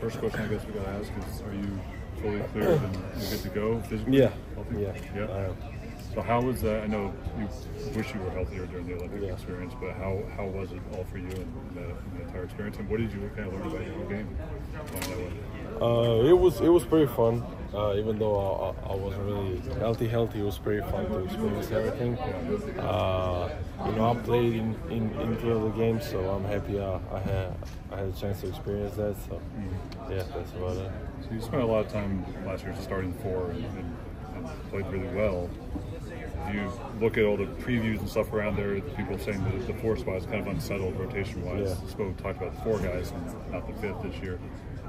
first question I guess we got to ask is: Are you fully cleared and you're good to go physically? Yeah, Healthy? yeah, yeah. I am. So how was that? I know you wish you were healthier during the Olympic Yeah. experience, but how, how was it all for you and the, the entire experience? And what did you kind of learn about your own game? on that one? Uh, it was it was pretty fun. Uh, even though I, I I wasn't really healthy, healthy, it was pretty fun to experience everything. Uh, you know, I played in, in, in three of the games, so I'm happy I, I had I had a chance to experience that. So yeah, that's about it. So you spent a lot of time last year starting four and, and, and played really well. You look at all the previews and stuff around there, the people saying that the four spot is kind of unsettled rotation wise. Yeah. Spo talked about the four guys and not the fifth this year.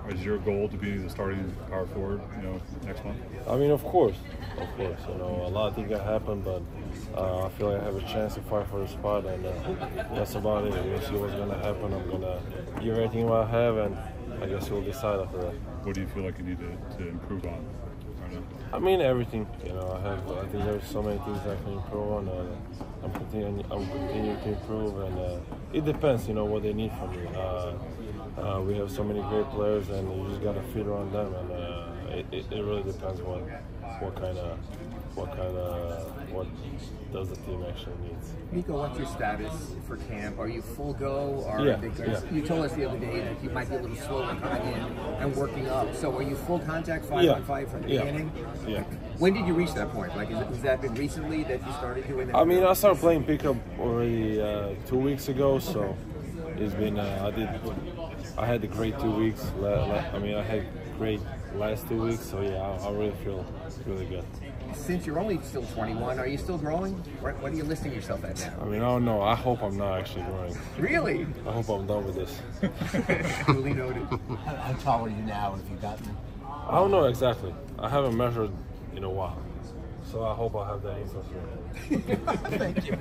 Is your goal to be the starting power forward, you know, next month? I mean, of course, of course. You know, a lot of things can happen, but uh, I feel like I have a chance to fight for the spot, and uh, that's about it. We'll see what's gonna happen. I'm gonna give everything I have, and I guess we'll decide after that. What do you feel like you need to, to improve on? I mean, everything. You know, I have. I think there's so many things I can improve on. Uh, I'm continuing. I'm continuing to improve, and uh, it depends. You know what they need from me. Uh, uh, we have so many great players, and you just gotta feed around them, and uh, it, it, it really depends what what kind of what kind of what does the team actually needs. Nico, what's your status for camp? Are you full go? Or Yeah, yeah. You told us the other day that you might be a little slower coming in and working up. So are you full contact five Yeah. on five from the Yeah. beginning? Yeah. When did you reach that point? Like, is has that been recently that you started doing that? I mean, I started playing pickup already uh, two weeks ago, so it's been. Uh, I did. I had a great two weeks. I mean, I had great last two weeks, so yeah, I, I really feel really good. Since you're only still 21, are you still growing? What, what are you listing yourself at now? I mean, I don't know. I hope I'm not actually growing. Really? I hope I'm done with this. Duly noted. How, how tall are you now? Have you gotten? I don't know exactly. I haven't measured in a while, so I hope I have that answer soon. Thank you.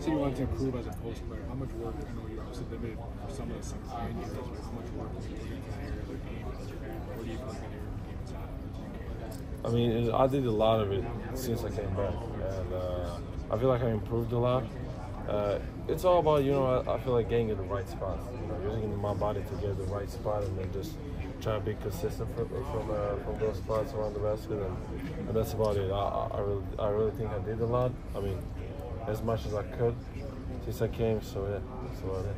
So you want to improve as a post player. How much work? I know you're obviously limited for some of the some of the injuries, but how much work do you put into your other games? Where do you feel like your game is at? I mean, it, I did a lot of it since I came back, and uh, I feel like I improved a lot. Uh, it's all about you know I, I feel like getting in the right spot, you know, using my body to get the right spot, and then just trying to be consistent from from, uh, from those spots around the basket, and, and that's about it. I, I, really I really think I did a lot. I mean, as much as I could since I came. So yeah, that's about it.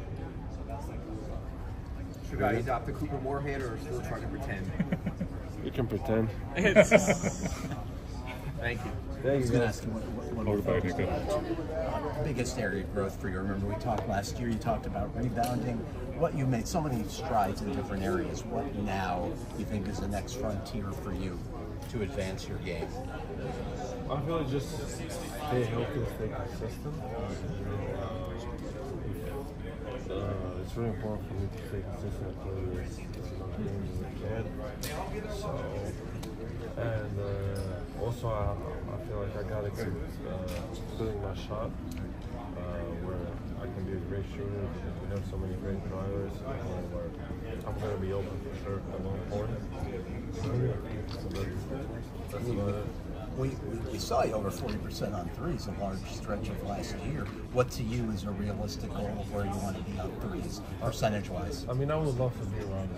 Should I adopt the Cooper Moorhead or still try to pretend? You can pretend. Thank you. Thank I you was going to guys. ask you what, what, what Hold were it back, Nico. the biggest area of growth for you. Remember, we talked last year. You talked about rebounding. What you made so many strides in different areas. What now you think is the next frontier for you to advance your game? I feel like just stay healthy, stay consistent. Uh, it's really important for me to stay consistent and play as much games as I can. So, and uh, also I, I feel like I gotta keep uh, building my shot uh, where I can be a great shooter we have so many great drivers I'm gonna be open for sure at one point. So, yeah, that's, that's about it. We, we, we saw you over 40% on threes a large stretch of last year. What to you is a realistic goal of where you want to be on threes, percentage wise? I mean, I would love to be around,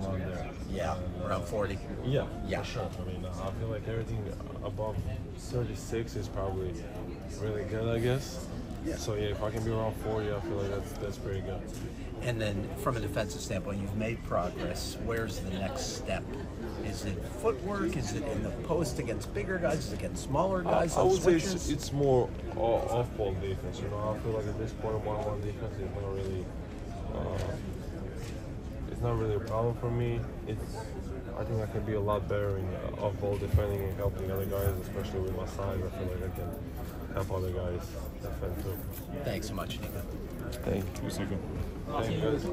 around there. Yeah, around 40. Yeah, Yeah. for sure. I mean, I feel like everything above 36 is probably really good, I guess. Yeah. So yeah, if I can be around 40, I feel like that's that's pretty good. And then from a defensive standpoint, you've made progress. Where's the next step? Is it footwork? Is it in the post against bigger guys? Is it against smaller guys? I on would say it's, it's more off-ball defense. You know, I feel like at this point, one-on-one defense is not really. It's not really a problem for me. It's. I think I can be a lot better in uh, off-ball defending and helping other guys, especially with my size. I feel like I can help other guys defend too. Thanks so much, Nico. Thank you. Two seconds. Thank you guys.